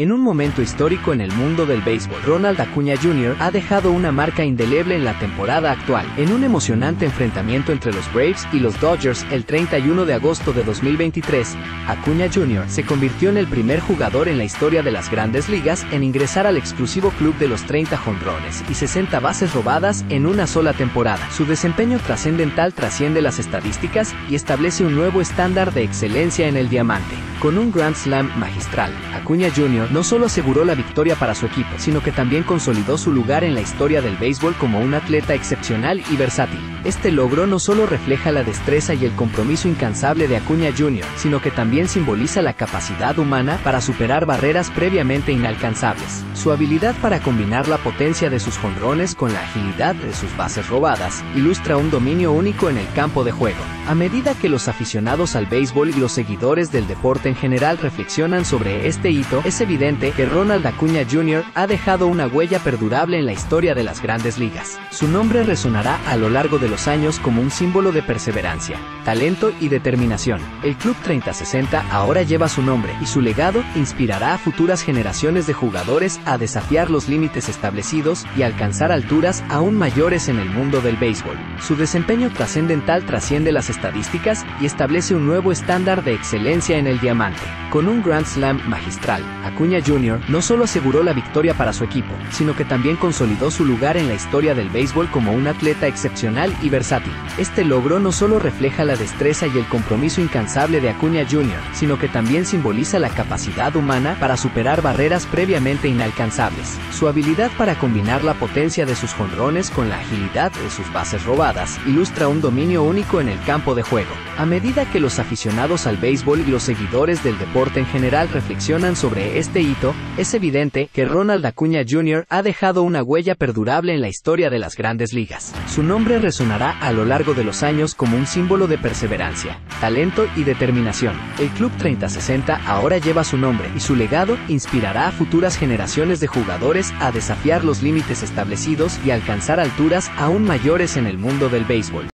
En un momento histórico en el mundo del béisbol, Ronald Acuña Jr. ha dejado una marca indeleble en la temporada actual. En un emocionante enfrentamiento entre los Braves y los Dodgers el 31 de agosto de 2023, Acuña Jr. se convirtió en el primer jugador en la historia de las grandes ligas en ingresar al exclusivo club de los 30 jonrones y 60 bases robadas en una sola temporada. Su desempeño trascendental trasciende las estadísticas y establece un nuevo estándar de excelencia en el diamante. Con un Grand Slam magistral, Acuña Jr. no solo aseguró la victoria para su equipo, sino que también consolidó su lugar en la historia del béisbol como un atleta excepcional y versátil. Este logro no solo refleja la destreza y el compromiso incansable de Acuña Jr., sino que también simboliza la capacidad humana para superar barreras previamente inalcanzables. Su habilidad para combinar la potencia de sus jonrones con la agilidad de sus bases robadas ilustra un dominio único en el campo de juego. A medida que los aficionados al béisbol y los seguidores del deporte en general reflexionan sobre este hito, es evidente que Ronald Acuña Jr. ha dejado una huella perdurable en la historia de las grandes ligas. Su nombre resonará a lo largo de los años como un símbolo de perseverancia, talento y determinación. El Club 3060 ahora lleva su nombre y su legado inspirará a futuras generaciones de jugadores a desafiar los límites establecidos y alcanzar alturas aún mayores en el mundo del béisbol. Su desempeño trascendental trasciende las estadísticas y establece un nuevo estándar de excelencia en el diamante. Con un Grand Slam magistral, Acuña Jr. no solo aseguró la victoria para su equipo, sino que también consolidó su lugar en la historia del béisbol como un atleta excepcional y versátil. Este logro no solo refleja la destreza y el compromiso incansable de Acuña Jr., sino que también simboliza la capacidad humana para superar barreras previamente inalcanzables. Su habilidad para combinar la potencia de sus jonrones con la agilidad de sus bases robadas ilustra un dominio único en el campo de juego. A medida que los aficionados al béisbol y los seguidores del deporte en general reflexionan sobre este hito, es evidente que Ronald Acuña Jr. ha dejado una huella perdurable en la historia de las grandes ligas. Su nombre resonará a lo largo de los años como un símbolo de perseverancia, talento y determinación. El Club 3060 ahora lleva su nombre y su legado inspirará a futuras generaciones de jugadores a desafiar los límites establecidos y alcanzar alturas aún mayores en el mundo del béisbol.